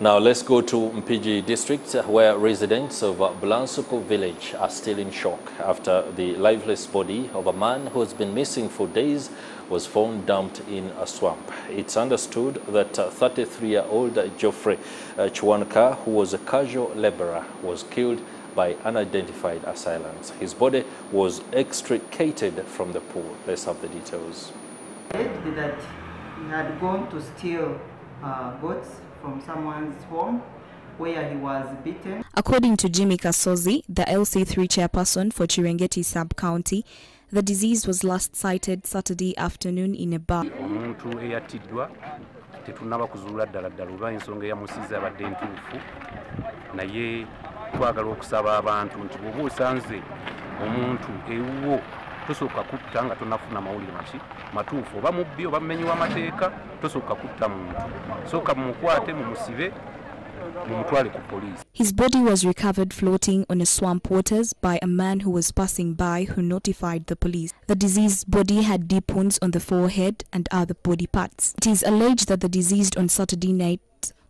Now let's go to Mpigi district where residents of Bulansuku village are still in shock after the lifeless body of a man who has been missing for days was found dumped in a swamp. It's understood that 33-year-old Geoffrey Chwanka, who was a casual laborer, was killed by unidentified assailants. His body was extricated from the pool. Let's have the details. that he had gone to steal uh, from someone's home where he was beaten. According to Jimmy Kasozi, the LC3 chairperson for Chirengeti sub-county, the disease was last sighted Saturday afternoon in a bar. omuntu eyattiddwa tetunaba kuzuula ddala ddala oba ensonga eyamusiza abadde entuufu naye twagala okusaba abantu nti bw'oba osanze omuntu ewuwo tosooka kutta nga tonafuna mawulire maki matuufu oba mubbi oba mumenyi w'amateeka tosooka kutta muntu sooka mumukwate mumusibe His body was recovered floating on a swamp waters by a man who was passing by who notified the police. The deceased body had deep wounds on the forehead and other body parts. It is alleged that the deceased on Saturday night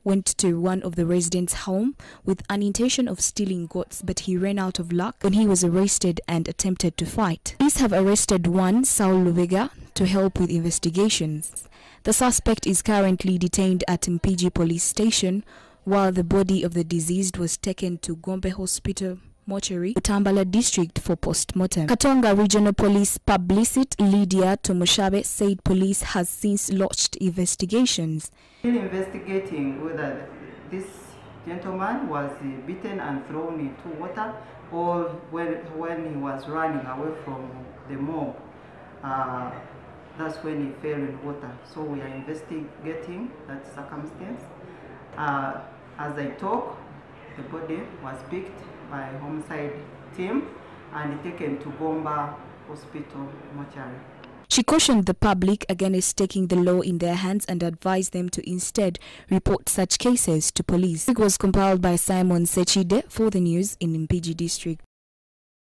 went to one of the residents' home with an intention of stealing goats, but he ran out of luck when he was arrested and attempted to fight. Police have arrested one, Saul Lubega, to help with investigations. The suspect is currently detained at Mpigi police station while the body of the deceased was taken to Gombe Hospital mortuary, Butambala district for post-mortem. Katonga Regional Police Publicist Lydia Tumushabe said police has since launched investigations. Still investigating whether this gentleman was beaten and thrown into water or when, when he was running away from the mob. Uh, that's when he fell in water. So we are investigating that circumstance. Uh, as I talk, the body was picked by homicide team and taken to Gombe Hospital mortuary. She cautioned the public against taking the law in their hands and advised them to instead report such cases to police. It was compiled by Simon Sechide for the news in Mpigi district.